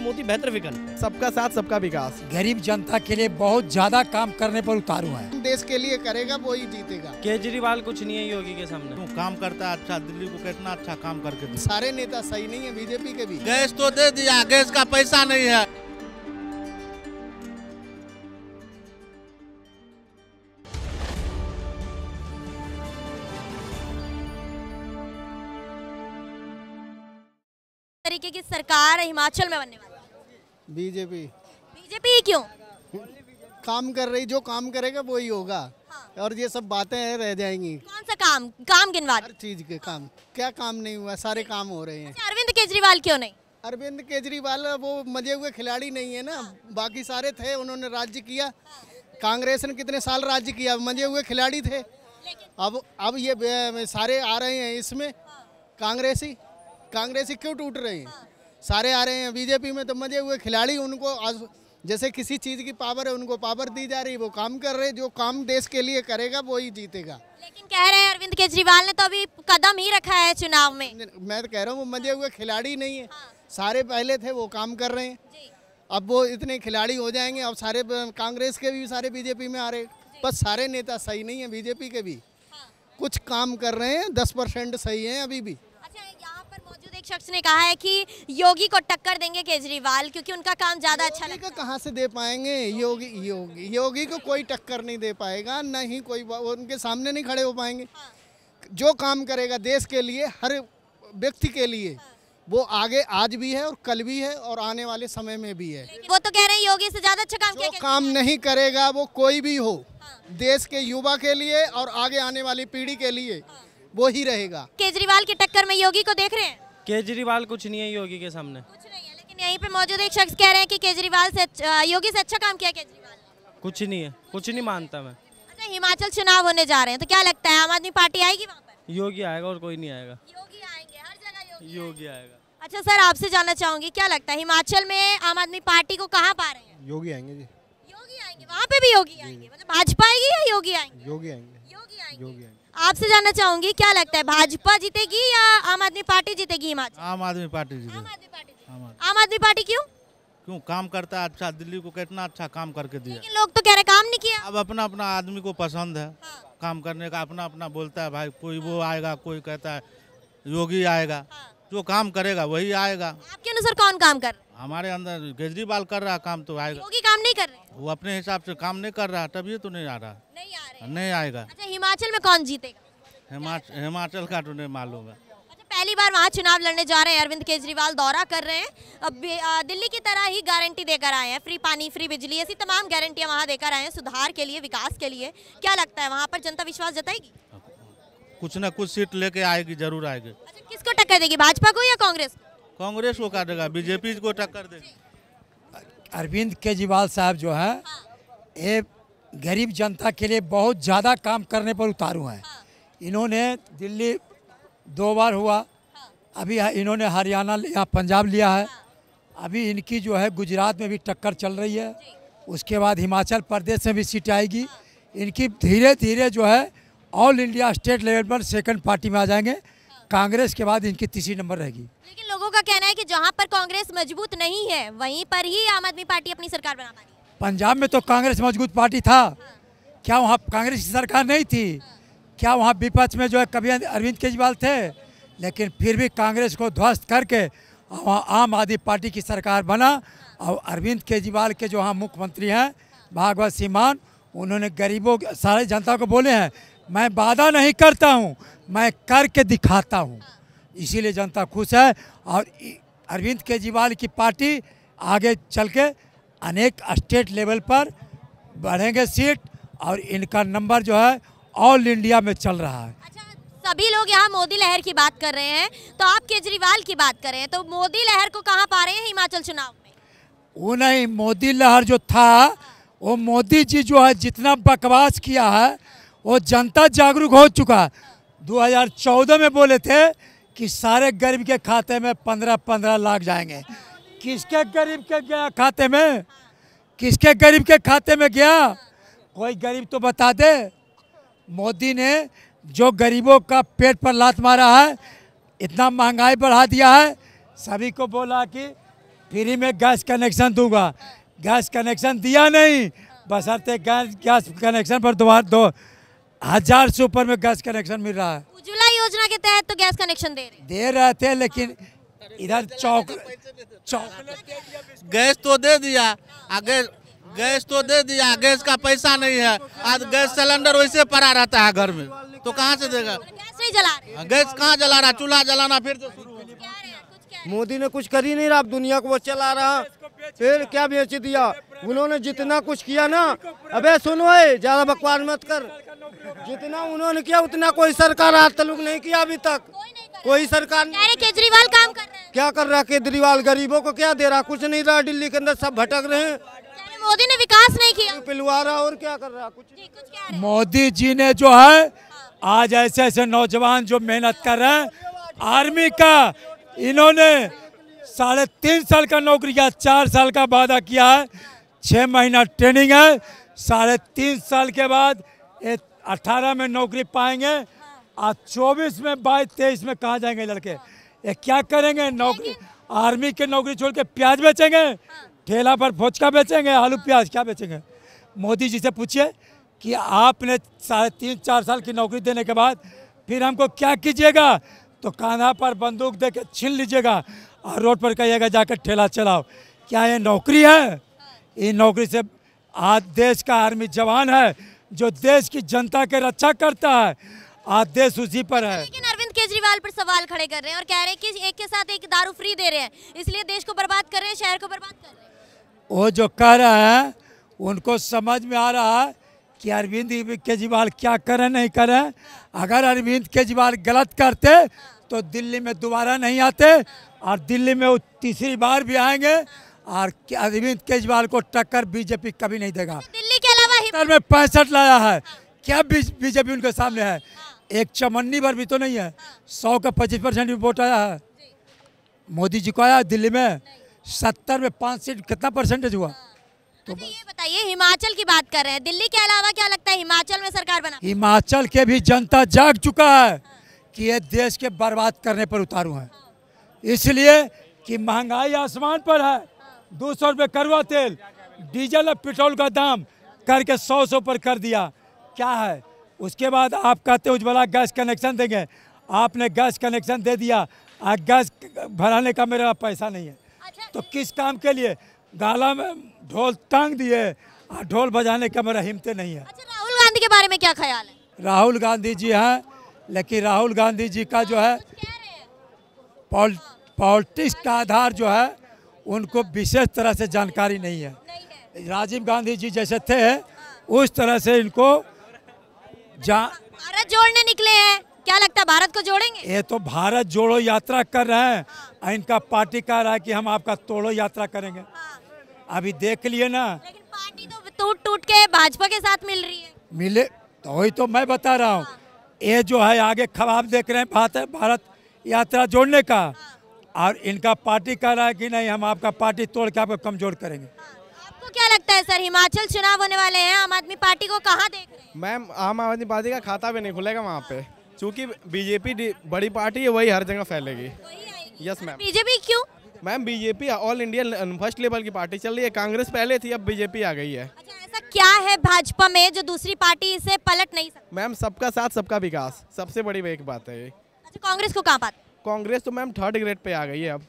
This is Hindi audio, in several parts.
मोदी बेहतर विकल्प। सबका साथ सबका विकास। गरीब जनता के लिए बहुत ज़्यादा काम करने पर उतारू है। देश के लिए करेगा वो ही जीतेगा। केजरीवाल कुछ नहीं है योगी के सामने। क्यों काम करता है अच्छा दिल्ली को कितना अच्छा काम करके सारे नेता सही नहीं है बीजेपी के भी। गैस तो दे दिया गैस का पैसा नहीं है। तरीके की सरकार हिमाचल में बनने वाली बीजेपी। बीजेपी क्यों? काम कर रही जो काम करेगा वो ही होगा। हाँ। और ये सब बातें हैं रह जाएँगी। कौन सा काम? काम गिनवा हर चीज़ के काम। क्या काम नहीं हुआ सारे काम हो रहे हैं। अरविंद केजरीवाल क्यों नहीं? अरविंद केजरीवाल वो मज़े हुए खिलाड़ी नहीं है ना। हाँ। बाकी सारे थे उन्होंने राज्य किया। हाँ। कांग्रेस ने कितने साल राज्य किया मज़े हुए खिलाड़ी थे। अब अब ये सारे आ रहे हैं इसमें। कांग्रेसी कांग्रेसी क्यों टूट रहे? हैं। सारे आ रहे हैं बीजेपी में तो मज़े हुए खिलाड़ी उनको आज जैसे किसी चीज़ की पावर है उनको पावर दी जा रही है वो काम कर रहे हैं जो काम देश के लिए करेगा वो ही जीतेगा। लेकिन कह रहे हैं अरविंद केजरीवाल ने तो अभी कदम ही रखा है चुनाव में। मैं तो कह रहा हूँ वो मज़े हुए खिलाड़ी नहीं है। हाँ। सारे पहले थे वो काम कर रहे हैं। अब वो इतने खिलाड़ी हो जाएँगे अब सारे कांग्रेस के भी सारे बीजेपी में आ रहे बस सारे नेता सही नहीं है बीजेपी के भी। कुछ काम कर रहे हैं दस परसेंट सही है अभी भी। मौजूद एक शख्स ने कहा है कि योगी को टक्कर देंगे केजरीवाल क्योंकि उनका काम ज़्यादा अच्छा लगता को कहाँ से दे पाएँगे? योगी योगी योगी को कोई टक्कर नहीं दे पाएगा न ही कोई उनके सामने नहीं खड़े हो पाएँगे। जो काम करेगा देश के लिए हर व्यक्ति के लिए वो आगे आज भी है और कल भी है और आने वाले समय में भी है। है वो तो कह रहे हैं योगी से ज़्यादा अच्छा काम किया जो काम नहीं करेगा वो कोई भी हो हाँ। देश के युवा के लिए और आगे आने वाली पीढ़ी के लिए हाँ। वो ही रहेगा। केजरीवाल की टक्कर में योगी को देख रहे हैं? केजरीवाल कुछ नहीं है योगी के सामने। कुछ नहीं है लेकिन यहीं पे मौजूद एक शख्स कह रहे हैं कि केजरीवाल से अच्छा- योगी से अच्छा काम किया केजरीवाल ने। कुछ नहीं है कुछ नहीं मानता मैं। अच्छा हिमाचल चुनाव होने जा रहे हैं तो क्या लगता है आम आदमी पार्टी आएगी वहाँ पर? योगी आएगा और कोई नहीं आएगा। योगी आएँगे हर जगह योगी योगी आएगा। अच्छा सर आपसे जानना चाहूँगी क्या लगता है हिमाचल में आम आदमी पार्टी को कहाँ पा रहे हैं? योगी आएँगे जी। योगी आएँगे वहाँ पे भी योगी आएँगे मतलब भाजपा आएगी या योगी आएँगे? योगी आएँगे। योगी आएँगे। योगी आएँगे। आपसे जानना चाहूँगी क्या लगता है भाजपा जीतेगी या आम आदमी पार्टी जीतेगी हिमाचल? आम आदमी पार्टी आम आदमी पार्टी जीतेगी। आम आदमी। आम आदमी पार्टी क्यों? क्यों? काम करता है अच्छा दिल्ली को कितना अच्छा काम करके दिया। लेकिन लोग तो कह रहे काम नहीं किया। अब अपना अपना आदमी को पसंद है हाँ, काम करने का अपना अपना बोलता है भाई कोई वो आएगा कोई कहता है योगी आएगा हाँ। जो काम करेगा वही आएगा। आपके अनुसार कौन काम कर रहे हमारे अंदर केजरीवाल कर रहा काम तो आएगा। योगी काम नहीं कर रहे? वो अपने हिसाब से काम नहीं कर रहा तभी तो नहीं आ रहा। नहीं आ रहे। नहीं आएगा। अच्छा हिमाचल में कौन जीतेगा? हिमाचल हिमाचल का तो नहीं मालूम है। अच्छा पहली बार वहाँ चुनाव लड़ने जा रहे हैं। अरविंद केजरीवाल दौरा कर रहे हैं। अब दिल्ली की तरह ही गारंटी देकर आए हैं। फ्री पानी फ्री बिजली ऐसी तमाम गारंटियाँ वहाँ देकर आए हैं सुधार के लिए विकास के लिए। क्या लगता है वहाँ पर जनता विश्वास जताएगी? कुछ ना कुछ सीट लेके आएगी ज़रूर आएगी। अच्छा किसको टक्कर देगी भाजपा को या कांग्रेस को? कांग्रेस को काटेगा बीजेपी को टक्कर देगी। अरविंद केजरीवाल साहब जो है। ये गरीब जनता के लिए बहुत ज़्यादा काम करने पर उतारू हैं। इन्होंने दिल्ली दो बार हुआ। अभी इन्होंने हरियाणा या पंजाब लिया है। अभी इनकी जो है गुजरात में भी टक्कर चल रही है। उसके बाद हिमाचल प्रदेश में भी सीट आएगी। इनकी धीरे धीरे जो है ऑल इंडिया स्टेट लेवल पर सेकंड पार्टी में आ जाएँगे। कांग्रेस के बाद इनकी तीसरी नंबर रहेगी। लेकिन लोगों का कहना है कि जहाँ पर कांग्रेस मज़बूत नहीं है वहीं पर ही आम आदमी पार्टी अपनी सरकार बना पा रही है। पंजाब में तो कांग्रेस मज़बूत पार्टी था। क्या वहाँ कांग्रेस की सरकार नहीं थी? क्या वहाँ विपक्ष में जो है कभी अरविंद केजरीवाल थे? लेकिन फिर भी कांग्रेस को ध्वस्त करके वहाँ आम आदमी पार्टी की सरकार बना। और अरविंद केजरीवाल के जो वहाँ मुख्यमंत्री हैं, भागवत सीमान उन्होंने गरीबों सारे जनता को बोले हैं, मैं वादा नहीं करता हूँ, मैं करके दिखाता हूँ। इसीलिए जनता खुश है। और अरविंद केजरीवाल की पार्टी आगे चल के अनेक स्टेट लेवल पर बढ़ेंगे सीट और इनका नंबर जो है ऑल इंडिया में चल रहा है। अच्छा सभी लोग यहाँ मोदी लहर की बात कर रहे हैं तो आप केजरीवाल की बात कर रहे हैं तो मोदी लहर को कहाँ पा रहे हैं हिमाचल चुनाव में? वो नहीं मोदी लहर जो था वो मोदी जी जो है जितना बकवास किया है वो जनता जागरूक हो चुका है। 2014 में बोले थे कि सारे गरीब के खाते में पंद्रह पंद्रह लाख जाएँगे। किसके गरीब के गया खाते में? किसके गरीब के खाते में गया? कोई गरीब तो बता दे। मोदी ने जो गरीबों का पेट पर लात मारा है इतना महँगाई बढ़ा दिया है सभी को बोला कि फ्री में गैस कनेक्शन दूँगा। गैस कनेक्शन दिया नहीं बशर्ते गैस गैस कनेक्शन पर दोबारा दो हज़ार से ऊपर में गैस कनेक्शन मिल रहा है। उज्ज्वला योजना के तहत तो गैस कनेक्शन दे रहे दे रहे थे लेकिन इधर चौक चौक गैस तो दे दिया आ गैस तो दे दिया गैस का पैसा नहीं है। आज गैस सिलेंडर वैसे पड़ा रहता है घर में। तो कहाँ से देगा? गैस जला गैस कहाँ जला रहा? चूल्हा जलाना फिर मोदी ने कुछ कर ही नहीं रहा अब दुनिया को वो चला रहा। फिर क्या बेच दिया? उन्होंने जितना कुछ किया ना अबे सुनो ए, ज़्यादा बकवास मत कर। जितना उन्होंने किया उतना कोई सरकार आज तक नहीं किया अभी तक। कोई सरकार केजरीवाल काम कर रहे हैं। क्या कर रहा है केजरीवाल गरीबों को क्या दे रहा कुछ नहीं रहा दिल्ली के अंदर सब भटक रहे हैं। मोदी ने विकास नहीं किया। पिलवा रहा और क्या कर रहा कुछ जी कुछ रहे मोदी जी ने जो है आज ऐसे ऐसे नौजवान जो मेहनत कर रहे हैं आर्मी का इन्होंने साढ़े तीन साल का नौकरी किया चार साल का वादा किया है छः महीना ट्रेनिंग है साढ़े तीन साल के बाद ये अठारह में नौकरी पाएँगे और चौबीस में बाईस तेईस में कहाँ जाएँगे लड़के? ये क्या करेंगे? नौकरी आर्मी के नौकरी छोड़ के प्याज बेचेंगे? ठेला पर फोचका बेचेंगे? आलू प्याज क्या बेचेंगे? मोदी जी से पूछिए कि आपने साढ़े तीन चार साल की नौकरी देने के बाद फिर हमको क्या कीजिएगा? तो कान्हा पर बंदूक दे के छीन लीजिएगा और रोड पर कहिएगा जाकर ठेला चलाओ। क्या ये नौकरी है? ये नौकरी से आज देश का आर्मी जवान है जो देश की जनता के रक्षा करता है। आज देश उसी पर है। केजरीवाल पर सवाल खड़े कर रहे हैं और कह रहे हैं कि एक के साथ एक दारू फ्री दे रहे हैं। इसलिए देश को बर्बाद कर रहे हैं शहर को बर्बाद कर रहे हैं। वो जो कह रहे हैं उनको समझ में आ रहा है कि अरविंद केजरीवाल क्या करें नहीं करें। अगर अरविंद केजरीवाल गलत करते तो दिल्ली में दोबारा नहीं आते और दिल्ली में वो तीसरी बार भी आएँगे और अरविंद केजरीवाल को टक्कर बीजेपी कभी नहीं देगा। दिल्ली के अलावा में पैंसठ लाया है। क्या बीजेपी उनके सामने है? एक चमन्नी भर भी तो नहीं है। सौ का पच्चीस परसेंट भी वोट आया है। मोदी जी को आया दिल्ली में। सत्तर में पाँच सीट कितना परसेंटेज हुआ? अच्छा ये बताइए हिमाचल की बात कर रहे हैं। दिल्ली के अलावा क्या लगता है हिमाचल में सरकार बना? हिमाचल के भी जनता जाग चुका है कि ये देश के बर्बाद करने पर उतारू है। इसलिए कि महँगाई आसमान पर है। दो सौ रुपये करुआ तेल डीजल और पेट्रोल का दाम करके सौ सौ पर कर दिया। क्या है? उसके बाद आप कहते उज्ज्वला गैस कनेक्शन देंगे। आपने गैस कनेक्शन दे दिया। और गैस भराने का मेरा पैसा नहीं है। अच्छा तो किस काम के लिए? गाला में ढोल टांग दिए। और ढोल बजाने का मेरा हिम्मत नहीं है। अच्छा राहुल गांधी के बारे में क्या ख्याल है? राहुल गांधी जी हैं लेकिन राहुल गांधी जी का जो है हैं। पॉल पॉलिटिक्स का आधार जो है उनको विशेष तरह से जानकारी नहीं है। राजीव गांधी जी जैसे थे उस तरह से इनको जा। भारत जोड़ने निकले हैं। क्या लगता है भारत को जोड़ेंगे? ये तो भारत जोड़ो यात्रा कर रहे हैं। और इनका पार्टी कह रहा है कि हम आपका तोड़ो यात्रा करेंगे। हाँ। अभी देख लिए ना। लेकिन पार्टी तो टूट टूट के भाजपा के साथ मिल रही है। मिले तो वही तो मैं बता रहा हूँ। ये जो है आगे खबाब देख रहे हैं भारत भारत यात्रा जोड़ने का। और इनका पार्टी कह रहा है कि नहीं हम आपका पार्टी तोड़ के आपको कमज़ोर करेंगे। आपको क्या लगता है सर? हिमाचल चुनाव होने वाले हैं आम आदमी पार्टी को कहाँ देख रहे हैं? मैम आम आदमी पार्टी का खाता भी नहीं खुलेगा वहाँ पे क्योंकि बीजेपी बड़ी पार्टी है वही हर जगह फैलेगी। यस मैम बीजेपी क्यों? Ma'am BJP all India first level की पार्टी चल रही है कांग्रेस पहले थी अब बीजेपी आ गई है। अच्छा ऐसा क्या है भाजपा में जो दूसरी पार्टी इसे पलट नहीं सकती? मैम सबका साथ सबका विकास सबसे बड़ी एक बात है ये। अच्छा कांग्रेस को कहाँ पाते कांग्रेस तो मैम थर्ड ग्रेड पे आ गई है अब।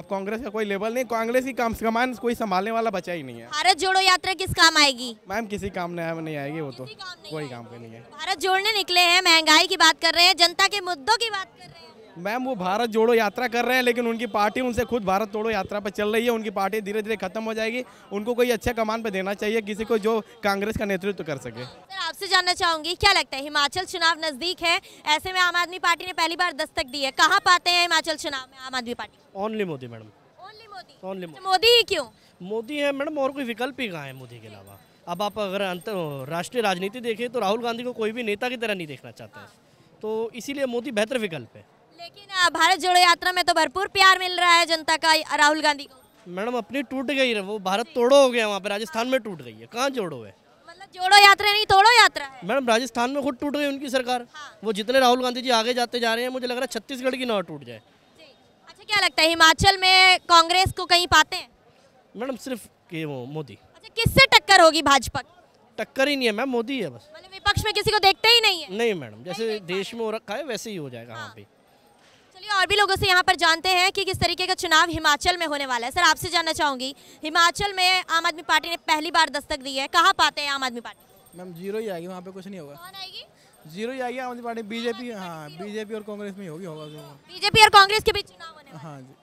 अब कांग्रेस का कोई लेवल नहीं कांग्रेस की काम कमान कोई संभालने वाला बचा ही नहीं है। भारत जोड़ो यात्रा किस काम आएगी? मैम किसी काम में नहीं आएगी वो तो। काम कोई काम का नहीं है। भारत जोड़ने निकले हैं महँगाई की बात कर रहे हैं जनता के मुद्दों की बात कर रहे हैं। मैम वो भारत जोड़ो यात्रा कर रहे हैं लेकिन उनकी पार्टी उनसे खुद भारत जोड़ो यात्रा पर चल रही है। उनकी पार्टी धीरे धीरे खत्म हो जाएगी। उनको कोई अच्छा कमान पे देना चाहिए किसी को जो कांग्रेस का नेतृत्व कर सके। सर आपसे जानना चाहूँगी क्या लगता है हिमाचल चुनाव नज़दीक है? ऐसे में आम आदमी पार्टी ने पहली बार दस्तक दी है। कहाँ पाते हैं हिमाचल चुनाव में Aam Aadmi party? Only Modi madam. Only Modi? अच्छा, मोदी। ही क्यों? मोदी है मैडम और कोई विकल्प ही कहाँ है मोदी के अलावा? अब आप अगर अंतर राष्ट्रीय राजनीति देखें तो राहुल गांधी को कोई भी नेता की तरह नहीं देखना चाहता है। तो इसीलिए मोदी बेहतर विकल्प है। लेकिन भारत जोड़ो यात्रा में तो भरपूर प्यार मिल रहा है जनता का राहुल गांधी को। मैडम अपनी टूट गई है वो भारत तोड़ो हो गया वहाँ पे राजस्थान में टूट गई है कहाँ जोड़ो है? मतलब जोड़ो यात्रा नहीं तोड़ो यात्रा है। मैडम राजस्थान में खुद टूट गई उनकी सरकार। हाँ। वो जितने राहुल गांधी जी आगे जाते जा रहे हैं मुझे लग रहा है छत्तीसगढ़ की ना टूट जाए। अच्छा क्या लगता है हिमाचल में कांग्रेस को कहीं पाते हैं? मैडम सिर्फ़ वो मोदी। अच्छा किससे टक्कर होगी भाजपा टक्कर ही नहीं है मैम मोदी है बस। मतलब विपक्ष में किसी को देखते ही नहीं है। नहीं मैडम जैसे देश में हो रखा है वैसे ही हो जाएगा वहाँ पे। चलिए और भी लोगों से यहाँ पर जानते हैं कि किस तरीके का चुनाव हिमाचल में होने वाला है। सर आपसे जानना चाहूँगी हिमाचल में आम आदमी पार्टी ने पहली बार दस्तक दी है। कहाँ पाते हैं आम आदमी पार्टी? मैम ज़ीरो ही आएगी वहाँ पे कुछ नहीं होगा। कौन आएगी? ज़ीरो ही आएगी आम आदमी पार्टी बीजेपी हाँ बीजेपी और कांग्रेस में होगी होगा बीजेपी और कांग्रेस के बीच चुनाव होने हाँ। जी।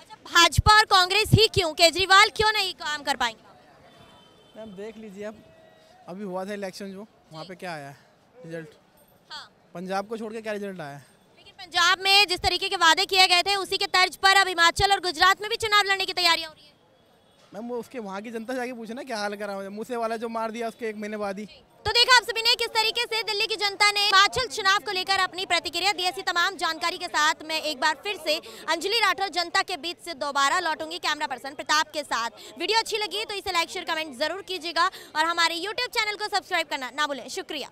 अच्छा भाजपा और कांग्रेस ही क्यों? केजरीवाल क्यों नहीं काम कर पाएँगे? मैम देख लीजिए अब अभी हुआ था इलेक्शन जो वहाँ पे क्या आया? है रिज़ल्ट। हाँ। पंजाब को छोड़ के क्या रिज़ल्ट आया? है पंजाब में जिस तरीके के वादे किए गए थे उसी के तर्ज पर अब हिमाचल और गुजरात में भी चुनाव लड़ने की तैयारियाँ हो रही है। मैम वो उसके वहाँ की जनता से जाके पूछे ना क्या हाल करा है? मूसे वाला जो मार दिया उसके एक महीने बाद ही। तो देखा आप सभी ने किस तरीके से दिल्ली की जनता ने हिमाचल चुनाव को लेकर अपनी प्रतिक्रिया दी। ऐसी तमाम जानकारी के साथ मैं एक बार फिर से अंजलि राठौर जनता के बीच से दोबारा लौटूँगी कैमरा पर्सन प्रताप के साथ। वीडियो अच्छी लगी तो इसे लाइक शेयर कमेंट ज़रूर कीजिएगा और हमारे यूट्यूब चैनल को सब्सक्राइब करना ना भूलें। शुक्रिया।